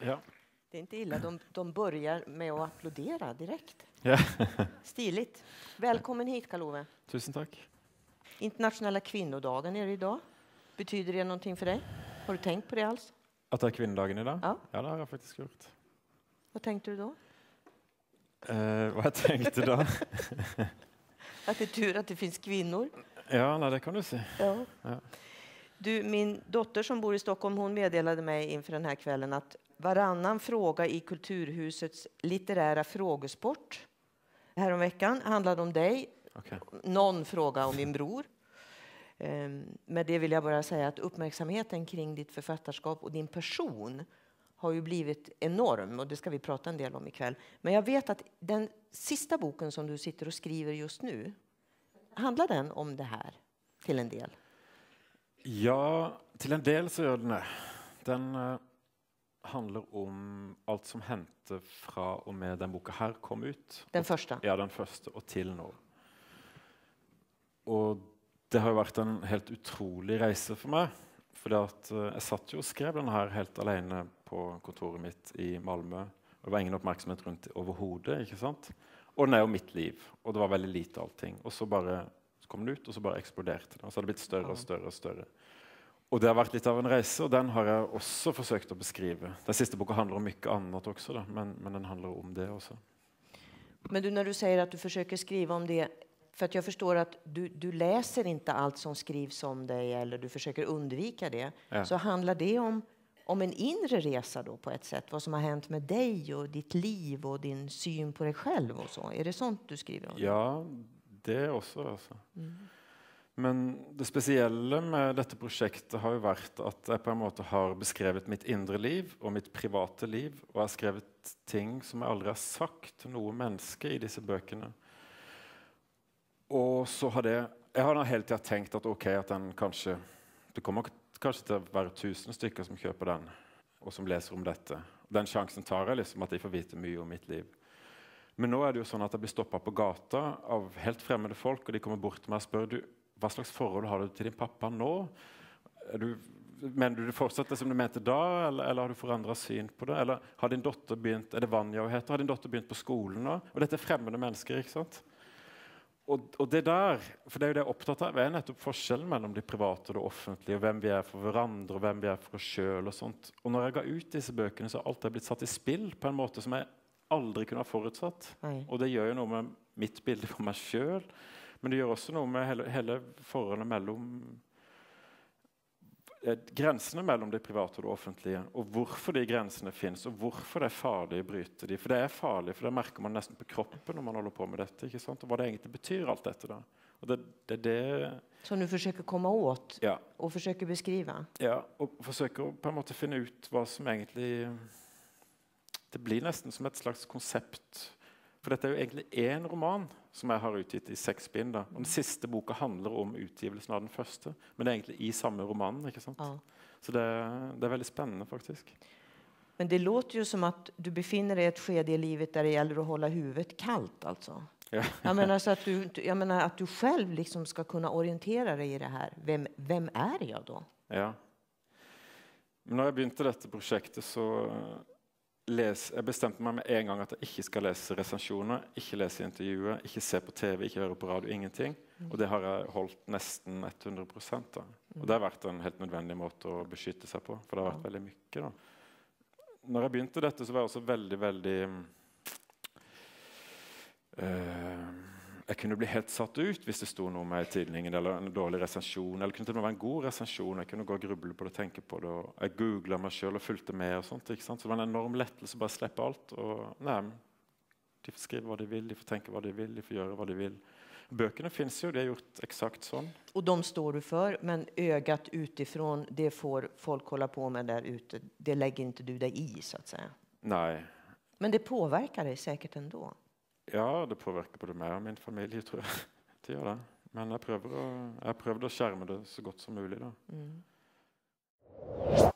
Ja. Det är inte illa. De, de börjar med å applaudere direkte. ja. Stiligt. Velkommen hit, Karl-Ove. Tusen takk. Internationella kvinnodagen er det i dag. Betyder det noe for deg? Har du tenkt på det alls? At det er kvinnedagen i dag? Ja. ja, det har jeg faktisk gjort. Hva tenkte du da? Uh, hva jeg tenkte da? at det er tur at det fins kvinnor? Ja, nei, det kan du si. Ja. Ja. Du, min dotter som bor i Stockholm hon meddelade mig inför den här kvällen att varannan fråga i Kulturhusets litterära frågesport häromveckan handlade om dig. Okay. Någon fråga om din bror. Um, Med det vill jag bara säga att uppmärksamheten kring ditt författarskap och din person har ju blivit enorm och det ska vi prata en del om ikväll. Men jag vet att den sista boken som du sitter och skriver just nu, handlar den om det här till en del? Ja, til en del så gjør den det. Den uh, handler om alt som hendte fra og med den boka her kom ut. Den första? Ja, den første, og til nå. Og det har jo vært en helt utrolig reise for meg. Fordi at eh, Jeg satt jo og skrev den her helt alene på kontoret mitt i Malmö. Og det var ingen oppmerksomhet rundt det overhodet. ikke sant? Og den er jo mitt liv, og det var veldig lite allting. Og så bare kom den ut, og så bare eksploderte den. Og så har det blitt større og større og større. Og det har vært litt av en reise, og den har jeg også forsøkt å beskrive. Den siste boka handler om mye annet også, da, men, men den handler om det også. Men du, når du sier at du forsøker å skrive om det, For jeg forstår at att du, du leser ikke alt som skrivs om deg, eller du forsøker å undvika det, Ja. så handler det om, om en indre resa da, på et sett? Hva som har hendt med deg og ditt liv og din syn på deg selv? og så. Er det sånt du skriver om? Ja, det også, altså. Men det spesielle med dette prosjektet har jo vært at jeg på en måte har beskrevet mitt indre liv og mitt private liv, og jeg har skrevet ting som jeg aldri har sagt til noe menneske i disse bøkene. Og så har det Jeg har da hele tida tenkt at ok, at den kanskje Det kommer kanskje til å være 1000 stykker som kjøper den, og som leser om dette. Den sjansen tar jeg, liksom, at de får vite mye om mitt liv. Men nå er det jo sånn at jeg blir stoppa på gata av helt fremmede folk, og de kommer bort til meg og spør du, hva slags forhold har du til din pappa nå. Du, mener du det fortsatt det som du mente da, eller, eller har du forandra syn på det? Eller har din datter begynt er det Vanja hun heter, har din datter begynt på skolen nå? Og dette er fremmede mennesker. ikke sant? Og, og det der, for det er jo det jeg er opptatt av, er nettopp forskjellen mellom det private og det offentlige, og hvem vi er for hverandre og hvem vi er for oss sjøl. Og sånt. Og når jeg ga ut disse bøkene, så har alt det blitt satt i spill på en måte som jeg aldri kunne ha forutsatt. Nei. Og det gjør jo noe med mitt bilde på meg sjøl, men det gjør også noe med hele, hele forholdet mellom eh, Grensene mellom det private og det offentlige, og hvorfor de grensene fins, og hvorfor det er farlig å bryte de. For det er farlig, for det merker man nesten på kroppen når man holder på med dette. ikke sant? Og hva det egentlig betyr, alt dette. da. Og det, det det Som du forsøker å komme åt ja, forsøker å beskrive? ja, og forsøker å på en måte finne ut hva som egentlig Det blir nesten som et slags konsept. For dette er jo egentlig én roman som jeg har utgitt i seks bind. da. Og Den siste boka handler om utgivelsen av den første, men det er egentlig i samme romanen. ikke sant? Ja. Så det, det er veldig spennende, faktisk. Men det låter jo som at du befinner deg i et skede i livet der det gjelder å holde huvudet kaldt. altså. Ja. jeg, mener, så att du, jeg mener at du selv liksom skal kunne orientere deg i det her. Hvem, hvem er jeg da? Ja. Men når jeg begynte dette prosjektet, så les, jeg bestemte meg med en gang at jeg ikke skal lese resensjoner, ikke lese intervjuer, ikke se på TV, ikke høre på radio, ingenting. Og det har jeg holdt nesten 100 da. Og det har vært en helt nødvendig måte å beskytte seg på, for det har vært veldig mye. da. Når jeg begynte dette, så var jeg også veldig, veldig eh, jeg kunne bli helt satt ut hvis det sto noe med i tidningen eller en dårlig resensjon. Eller kunne til og med være en god resensjon. Jeg kunne gå og gruble på det og tenke på det. Og jeg googla meg sjøl og fulgte med. og sånt, ikke sant? Så det var en enorm lettelse å bare slippe alt. Og nei, De får skrive hva de vil, de får tenke hva de vil, de får gjøre hva de vil. Bøkene fins jo, de er gjort eksakt sånn. Og de står du for, men øyet utifrån, det får folk holde på med der ute. Det legger ikke du deg i, så å si. Nei. Men det påverkar deg sikkert ändå. Ja, det påvirker både meg og min familie, tror jeg. Det gjør det. Men jeg prøver å, å skjerme det så godt som mulig. da. Mm.